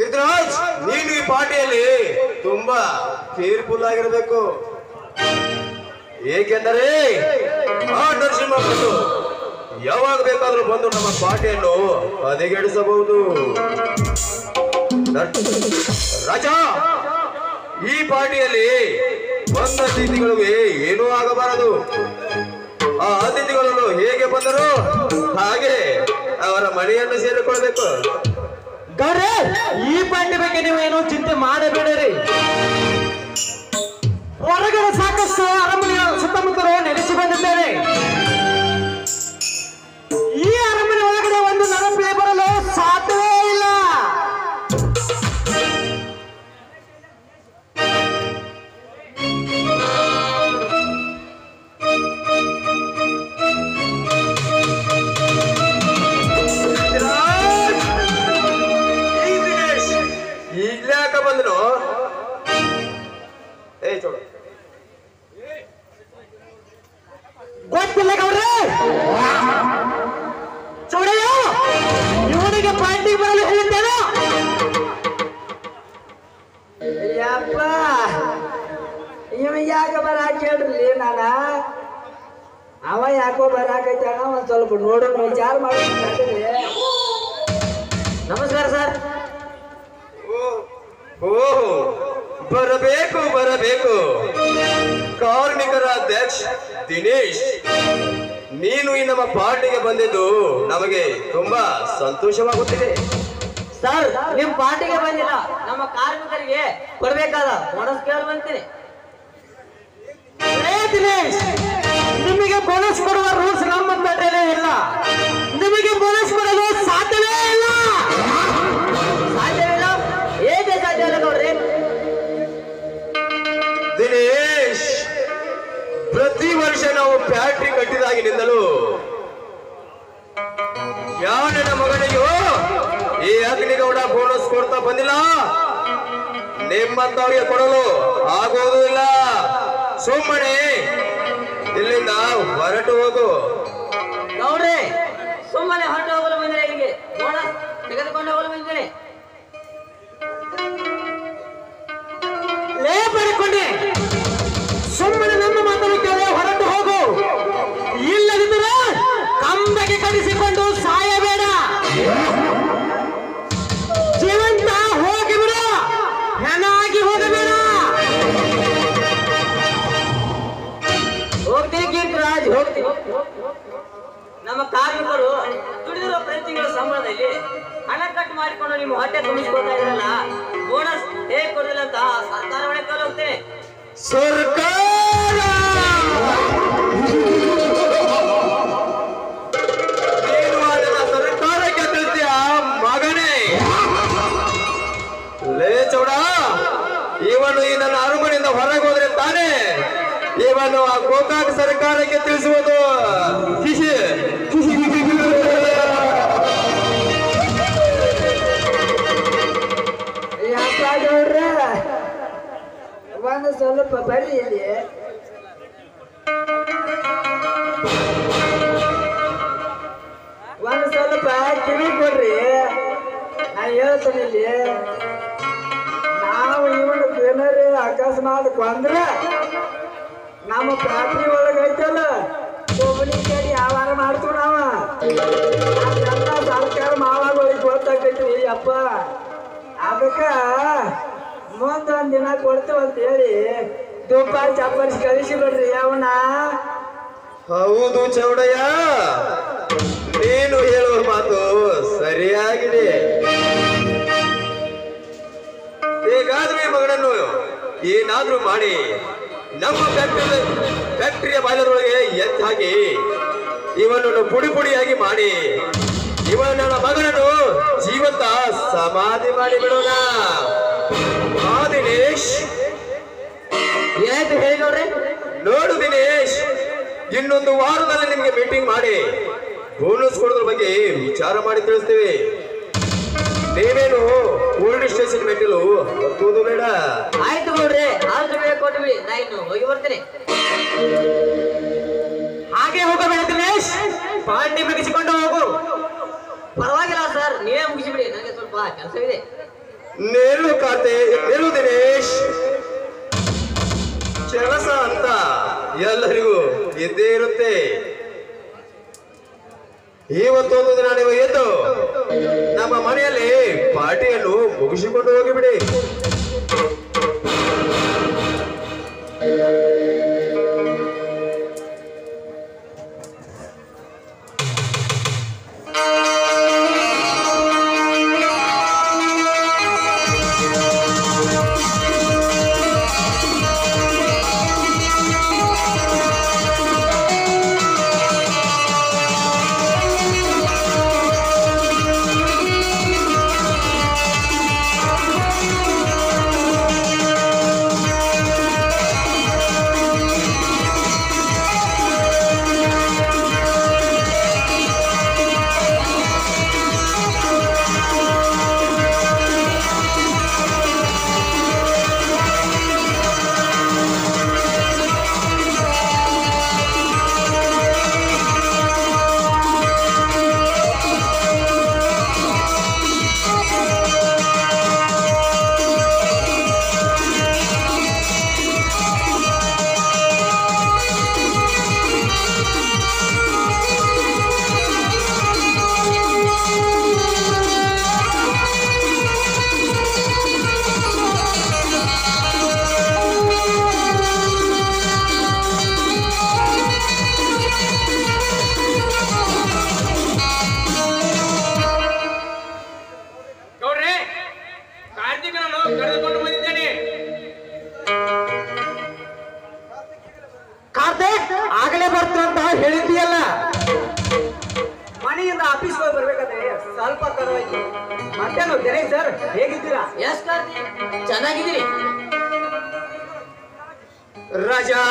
ಲಿಂಗರಾಜ್ ನೀನು ಈ ಪಾರ್ಟಿಯಲ್ಲಿ ತುಂಬಾ ಕೇರ್ಫುಲ್ ಆಗಿರಬೇಕು. ಏಕೆಂದರೆ ಆ ನರಸಿಂಹ ಬಂದು ಯಾವಾಗ ಬೇಕಾದ್ರೂ ಬಂದು ನಮ್ಮ ಪಾರ್ಟಿಯನ್ನು ಹದಗೆಡಿಸಬಹುದು. ರಾಜ ಈ ಪಾರ್ಟಿಯಲ್ಲಿ ಬಂದ ಅತಿಥಿಗಳಿಗೆ ಏನೂ ಆಗಬಾರದು. ಆ ಅತಿಥಿಗಳನ್ನು ಹೇಗೆ ಬಂದರು? ಹಾಗೆ ಅವರ ಮನೆಯನ್ನು ಸೇರಿಕೊಳ್ಬೇಕು. ಗೌಡ್ರೆ ಈ ಪಾರ್ಟಿ ಬಗ್ಗೆ ನೀವು ಏನೋ ಚಿಂತೆ ಮಾಡಬೇಡಿರಿ. ಹೊರಗಡೆ ಸಾಕಷ್ಟು ಅರಮನೆಯ ಸುತ್ತಮುತ್ತಲು ನೆಲೆಸಿ ಬಂದಿದ್ದೇವೆ. ಸ್ವಲ್ಪ ನೋಡೋಣ ವಿಚಾರ ಮಾಡಿ. ನಮಸ್ಕಾರ ಸರ್. ಓ ಬರಬೇಕು ಬರಬೇಕು. ಕಾರ್ಮಿಕರ ಅಧ್ಯಕ್ಷ ದಿನೇಶ್ ನೀನು ಈ ನಮ್ಮ ಪಾರ್ಟಿಗೆ ಬಂದಿದ್ದು ನಮಗೆ ತುಂಬಾ ಸಂತೋಷವಾಗುತ್ತಿದೆ. ಸರ್ ನಿಮ್ ಪಾರ್ಟಿಗೆ ಬಂದಿಲ್ಲ ನಮ್ಮ ಕಾರ್ಮಿಕರಿಗೆ ಕೊಡ್ಬೇಕಾದ ಮನಸ್ ಕೇಳಿ ಬಂತೀನಿ ದಿನೇಶ್! ನಿಮಗೆ ಬೋನಸ್ ಕೊಡುವ ರೂಲ್ಸ್ ನಮ್ಮ ಇಲ್ಲ. ನಿಮಗೆ ಬೋನಸ್ ಕೊಡಲು ಸಾಧ್ಯವೇ ಇಲ್ಲ. ಸಾಧ್ಯವಿಲ್ಲ ಹೇಗೆ ಸಾಧ್ಯ ಇಲ್ಲ ನೋಡ್ರಿ ದಿನೇಶ್ ಪ್ರತಿ ವರ್ಷ ನಾವು ಫ್ಯಾಕ್ಟ್ರಿ ಕಟ್ಟಿದಾಗಿನಿಂದಲೂ ಯಾವ ನನ್ನ ಮಗನಿಗೂ ಈ ಅಗ್ನಿಗೌಡ ಬೋನಸ್ ಕೊಡ್ತಾ ಬಂದಿಲ್ಲ? ನಿಮ್ಮಂತವ್ರಿಗೆ ಕೊಡಲು ಆಗೋದು ಇಲ್ಲ. ಸುಮ್ಮನೆ ಇಲ್ಲಿಂದ ಹೊರಟು ಹೋಗು. ನೋಡ್ರಿ ಸುಮ್ಮನೆ ಹೊರಟು ಹೋಗಲು ಬಂದ್ರೆ ಹೀಗೆ. ಬೋಣ ತೆಗೆದುಕೊಂಡು ಹೋಗಲು ಬಂದ್ರೆ ಲೇ ಪಡ್ಕೊಂಡೆ. ಸುಮ್ಮನೆ ನಮ್ಮ ಮಾತನ್ನು ಕೇಳಿ ಹೊರಟು ಹೋಗು. ಇಲ್ಲದಿದ್ದರೆ ಕಂಬಗೆ ಕಡಿಸಿಕೊಂಡು ಸಾಯಬೇಡ ಕಾರ್ಮಿಕರು ದುಡಿದಿರೋ ಪ್ರತಿ ತಿಂಗಳ ಸಂಬಳದಲ್ಲಿ ಹಣ ಕಟ್ ಮಾಡಿಕೊಂಡು ನಿಮ್ಮ ಹೊಟ್ಟೆ ತುಂಬಿಸ್ಕೊಳ್ತಾ ಇದ್ರಲ್ಲ ಬೋನಸ್ ಹೇಗ್ ಕೊಡಲಿಲ್ಲ ಅಂತ ಸರ್ಕಾರ ಒಳಗೆ ಹೋಗ್ತೀನಿ ಸರ್ಕಾರ! ಹೊರಗೋದ್ರೆ ಅದನ್ನ ಸರ್ಕಾರಕ್ಕೆ ತಿಳಿಸ್ತೀಯ ಮಗನೇ ಲೇ ಚೌಡ ಇವನು ಈ ನನ್ನ ಅರಮನೆಯಿಂದ ಹೊರಗೆ ಹೋದ್ರೆ ತಾನೇ? ಇವನು ಆ ಗೋಕಾಕ್ ಸರ್ಕಾರಕ್ಕೆ ತಿಳಿಸುವುದು. ಶಿಶಿ. ಸ್ವಲ್ಪ ಬರ್ರಿ ಇಲ್ಲಿ ಒಂದು ಸ್ವಲ್ಪ ಕಿವಿ ಕೊಡ್ರಿ ನಾ ಹೇಳ್ತೀನಿ ಇಲ್ಲಿ ನಾವು ಇವನು ಏನಾರ ಅಕಸ್ಮಾತ್ ಕೊಂದ್ರ ನಮ್ಮ ಫ್ಯಾಕ್ಟ್ರಿ ಒಳಗೆ ಐತಲ್ಲ ಒಬ್ಬನಿ ಕಡೆ ವ್ಯವಹಾರ ಮಾಡ್ತೀವಿ ನಾವ ಅದೆಲ್ಲ ಸರ್ಕಾರ ಮಾವಾಗಳಿಗೆ ಗೊತ್ತಾಗ್ತೈತಿ ಅಪ್ಪ ಅದಕ್ಕ ಮುಂದೊಂದ್ ದಿನ ಕೊಡ್ತೀವಿ ಅಂತ ಹೇಳಿ ತುಪ್ಪ ಚಾಪರ್ಸ್ ಕಳಿಸಿ ಬಿಡ್ರಿ ಅವನ ಹೌದು ಚೌಡಯ್ಯ. ನೀನು ಹೇಳುವ ಮಾತು ಸರಿಯಾಗಿದೆ. ಹೇಗಾದ್ರೂ ಈ ಮಗನನ್ನು ಏನಾದ್ರೂ ಮಾಡಿ ನಮ್ಮ ಫ್ಯಾಕ್ಟರಿ ಫ್ಯಾಕ್ಟರಿಯ ಬಾಲರೊಳಗೆ ಹಾಕಿ ಇವನನ್ನು ಪುಡಿ ಪುಡಿಯಾಗಿ ಮಾಡಿ ಇವನ ನನ್ನ ಮಗನನ್ನು ಜೀವಂತ ಸಮಾಧಿ ಮಾಡಿ ಬಿಡೋಣ ಆ ದಿನೇಶ್ ಏನಾಯ್ತು ಹೇಳಿ ನೋಡ್ರಿ ನೋಡು ದಿನೇಶ್ ಇನ್ನೊಂದು ವಾರದಲ್ಲಿ ನಿಮ್ಗೆ ಮೀಟಿಂಗ್ ಮಾಡಿ. ಬೋನಸ್ ಕೊಡೋದ್ರ ಬಗ್ಗೆ ವಿಚಾರ ಮಾಡಿ ತಿಳಿಸ್ತೀವಿ. ನೀವೇನು ಓಲ್ಡ್ ಸ್ಟೇಷನ್ ಮೆಟ್ಟಿಲು? ಹತ್ತೋದು ಬೇಡ. ಆಯ್ತು ನೋಡ್ರಿ ಆರು ಬೇಗ ಕೊಟ್ಟಿವಿ ನಾ ಇನ್ನು ಹೋಗಿ ಬರ್ತೀನಿ. ಹಾಗೆ ಹೋಗಬೇಡ ದಿನೇಶ್. ಪಾರ್ಟಿ ಮುಗಿಸಿಕೊಂಡು ಹೋಗು. ಪರವಾಗಿಲ್ಲ ಸರ್ ನೀವೇ ಮುಗಿಸಿಬಿಡಿ. ನನಗೆ ಸ್ವಲ್ಪ ಕೆಲಸವಿದೆ. ನಿಲ್ಲು ಖಾತೆ ನಿಲ್ಲು ದಿನೇಶ್. ಕೆಲಸ ಅಂತ ಎಲ್ಲರಿಗೂ ಇದ್ದೇ ಇರುತ್ತೆ. ಇವತ್ತೊಂದು ದಿನ ನೀವು ಎದ್ದು ನಮ್ಮ ಮನೆಯಲ್ಲಿ ಪಾರ್ಟಿಯನ್ನು ಮುಗಿಸಿಕೊಂಡು ಹೋಗಿಬಿಡಿ. ಆಗಲೇ ಬರ್ತಂತ ಅಂತ ಹೇಳಿದ್ದೀಯಲ್ಲ. ಮನೆಯಿಂದ ಆಫೀಸ್ ಹೋಗಿ ಬರ್ಬೇಕಂದ್ರೆ ಸ್ವಲ್ಪ ತಡವಾಯ್ತು ಮತ್ತೇನು ದಿನೇಶ್ ಸರ್ ಹೇಗಿದ್ದೀರಾ? ಎಸ್ ಕಾರ್ತಿ ಚೆನ್ನಾಗಿದ್ದೀರಿ. ರಾಜಾ.